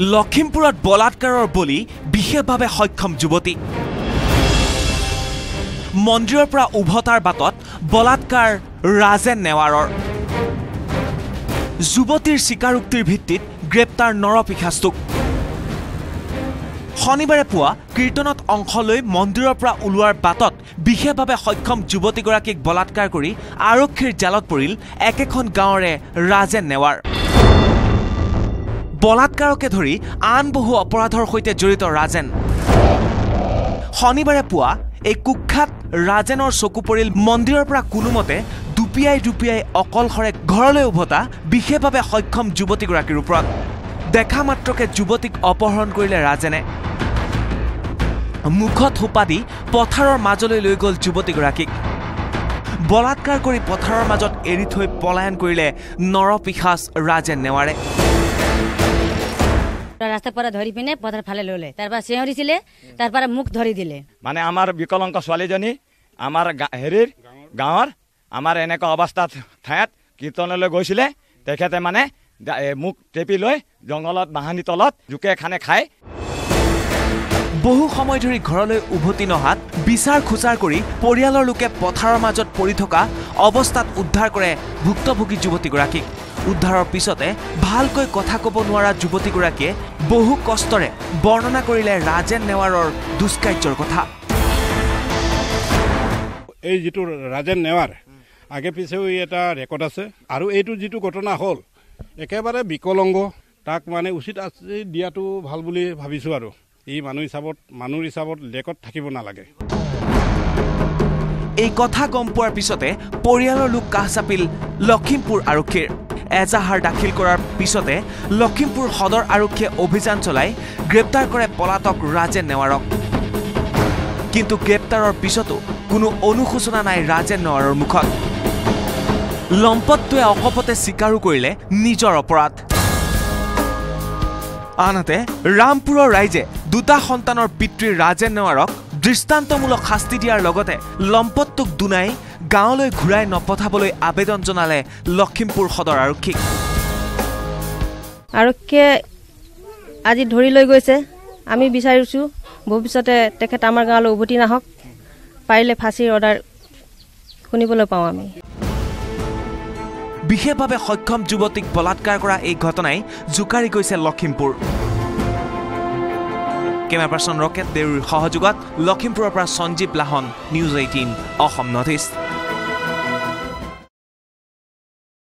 লখিমপুৰত বলাৎকাৰৰ বলি বিশেষভাৱে সক্ষম যুৱতী। মন্দিৰৰ পৰা উভতাৰ বাটত বলাৎকাৰ ৰাজেন নেৱাৰৰ। যুৱতীৰ স্বীকাৰোক্তিৰ ভিত্তিত গ্ৰেপ্তাৰ নৰপিশাচটোক। শনিবাৰে পুৱা কীৰ্তনত অংশ লৈ মন্দিৰৰ পৰা ওলোৱাৰ বাটত বিশেষভাৱে সক্ষম যুৱতীগৰাকীক বলাৎকাৰ কৰি আৰক্ষীৰ জালত পৰিল একেখন গাঁৱৰে ৰাজেন নেৱাৰ। বলাৎকাৰকে ধৰি আন বহু অপৰাধৰ সৈতে জড়িত ৰাজেন। শনিবাৰে পুৱা এই কুখ্যাত ৰাজেনৰ চকু পৰিল মন্দিৰৰ পৰা কোনোমতে দুপিয়াই দুপিয়াই অকলশৰে ঘৰলৈ উভতা বিশেষভাৱে সক্ষম যুৱতীগৰাকীৰ ওপৰত। দেখা মাত্ৰকে যুৱতীক অপহৰণ কৰিলে ৰাজেনে। মুখত সোপা দি পথাৰৰ মাজলৈ লৈ গ'ল যুৱতীগৰাকীক। বলাৎকাৰ কৰি পথাৰৰ মাজত এৰি থৈ পলায়ন কৰিলে নৰপিশাচ ৰাজেন নেৱাৰে ৰাস্তাৰ পৰা ধৰি পিনে পথাৰ ফালে ল'লে তাৰ পৰা চিঞৰিছিলে তাৰ পৰা মুখ ধৰি দিলে। মানে আমাৰ বিকলাংগ ছোৱালীজনী আমাৰ হেৰিৰ গাঁৱৰ আমাৰ এনেকুৱা অৱস্থা ঠাইত কীৰ্তনলৈ গৈছিলে। তেখেতে মানে মুখ টেপি লৈ জংঘলত বাহানি তলত জোকে খানে খাই বহু সময় ধৰি ঘৰলৈ উভতি নহাত বিচাৰ খোচাৰ কৰি পৰিয়ালৰ লোকে পথাৰৰ মাজত পৰি থকা অৱস্থাত উদ্ধাৰ কৰে ভুক্তভোগী যুৱতীগৰাকীক। উদ্ধাৰৰ পিছতে ভালকৈ কথা ক'ব নোৱাৰা যুৱতীগৰাকীয়ে বহু কষ্টৰে বৰ্ণনা কৰিলে ৰাজেন নেৱাৰৰ দুষ্কাৰ্যৰ কথা। এই যিটো ৰাজেন নেৱাৰ আগে পিছেও এটা ৰেকৰ্ড আছে আৰু এইটো যিটো ঘটনা হ'ল একেবাৰে বিকলংগ তাক মানে উচিত শাস্তি দিয়াটো ভাল বুলি ভাবিছোঁ আৰু। ই মানুহ হিচাপত মানুহ হিচাপত লেকত থাকিব নালাগে। এই কথা গম পোৱাৰ পিছতে পৰিয়ালৰ লোক কাষ চাপিল লখিমপুৰ আৰক্ষীৰ। এজাহাৰ দাখিল কৰাৰ পিছতে লখিমপুৰ সদৰ আৰক্ষীয়ে অভিযান চলাই গ্ৰেপ্তাৰ কৰে পলাতক ৰাজেন নেৱাৰক। কিন্তু গ্ৰেপ্তাৰৰ পিছতো কোনো অনুশোচনা নাই ৰাজেন নেৱাৰৰ মুখত। লম্পটটোৱে অকপতে স্বীকাৰো কৰিলে নিজৰ অপৰাধ। আনহাতে ৰামপুৰৰ ৰাইজে দুটা সন্তানৰ পিতৃ ৰাজেন নেৱাৰক দৃষ্টান্তমূলক শাস্তি দিয়াৰ লগতে লম্পটটোক দুনাই গাঁৱলৈ ঘূৰাই নপঠাবলৈ আবেদন জনালে লখিমপুৰ সদৰ আৰক্ষীক। আৰক্ষীয়ে আজি ধৰি লৈ গৈছে। আমি বিচাৰিছোঁ ভৱিষ্যতে তেখেত আমাৰ গাঁৱলৈ উভতি নাহক। পাৰিলে ফাঁচীৰ অৰ্ডাৰ শুনিবলৈ পাওঁ আমি। বিশেষভাৱে সক্ষম যুৱতীক বলাৎকাৰ কৰা এই ঘটনাই জোকাৰি গৈছে লখিমপুৰ। কেমেৰা পাৰ্চন ৰকেট দেউৰীৰ সহযোগত লখিমপুৰৰ পৰা Sanjeev Lahon news eighteen Assam north east.